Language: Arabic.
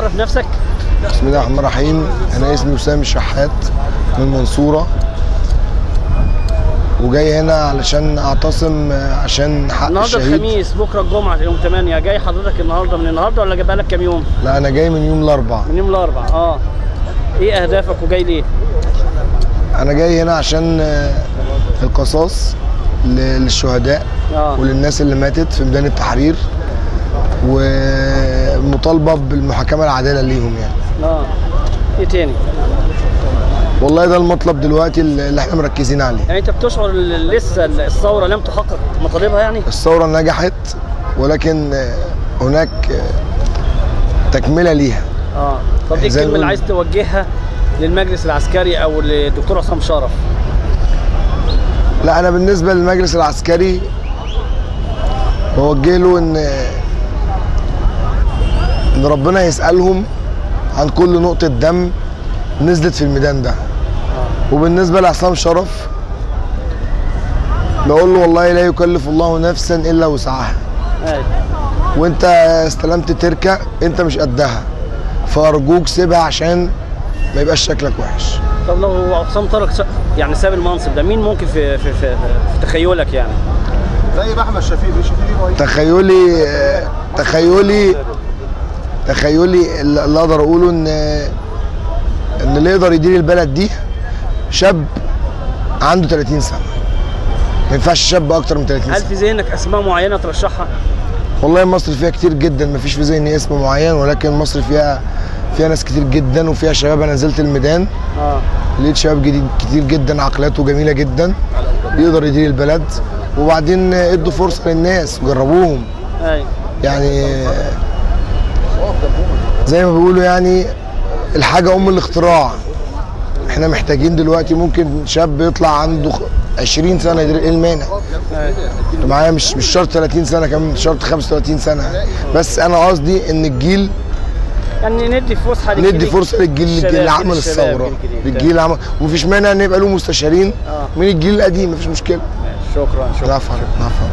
عرف نفسك؟ بسم الله الرحمن الرحيم. أنا اسمي وسام الشحات من المنصوره وجاي هنا علشان أعتصم عشان حق النهارده الشهيد. الخميس بكرة الجمعة يوم 8 جاي حضرتك النهارده من النهارده ولا جايبها لك كام يوم؟ لا أنا جاي من يوم الأربعاء. من يوم الأربعاء آه. إيه أهدافك وجاي ليه؟ أنا جاي هنا عشان آه، القصاص للشهداء آه. وللناس اللي ماتت في ميدان التحرير. ومطالبه بالمحاكمة العادلة ليهم يعني. آه. إيه تاني؟ والله ده المطلب دلوقتي اللي إحنا مركزين عليه. يعني أنت بتشعر لسه الثورة لم تحقق مطالبها يعني؟ الثورة نجحت ولكن هناك تكملة ليها. آه. طب إيه الكلمة اللي عايز توجهها للمجلس العسكري أو للدكتور عصام شرف؟ لا أنا بالنسبة للمجلس العسكري بوجه له إن إن ربنا يسألهم عن كل نقطة دم نزلت في الميدان ده. وبالنسبة لعصام شرف بقول له والله لا يكلف الله نفسا إلا وسعها. وأنت استلمت تركة أنت مش قدها. فأرجوك سيبها عشان ما يبقاش شكلك وحش. طب لو عصام طارق س- يعني ساب المنصب ده مين ممكن في في, في, في تخيلك يعني؟ زي أحمد شفيق شفيق تخيلي تخيلي تخيلي اللي أقدر أقوله ان إن اللي يقدر يدير البلد دي شاب عنده 30 سنة. ما ينفعش شاب أكتر من 30 هل سنة. في ذهنك أسماء معينة ترشحها؟ والله مصر فيها كتير جدا ما فيش في ذهني اسم معين ولكن مصر فيها فيها ناس كتير جدا وفيها شباب. أنا نزلت الميدان. آه. لقيت شباب جديد كتير جدا عقلياته جميلة جدا. يقدر يدير البلد. وبعدين إدوا فرصة للناس وجربوهم. أيوه. يعني زي ما بيقولوا يعني الحاجة أم الاختراع. إحنا محتاجين دلوقتي ممكن شاب يطلع عنده خ- 20 سنة يدير إيه المانع. انت معايا؟ مش مش شرط 30 سنة كمان مش شرط 35 سنة. بس أنا قصدي إن الجيل يعني ندي فرصة للجيل ندي فرصة للجيل اللي عمل الجديد. للجيل اللي عمل ومفيش مانع إن يبقى له مستشارين آه. من الجيل القديم مفيش مشكلة. شكرا شكرا. عفوا عفوا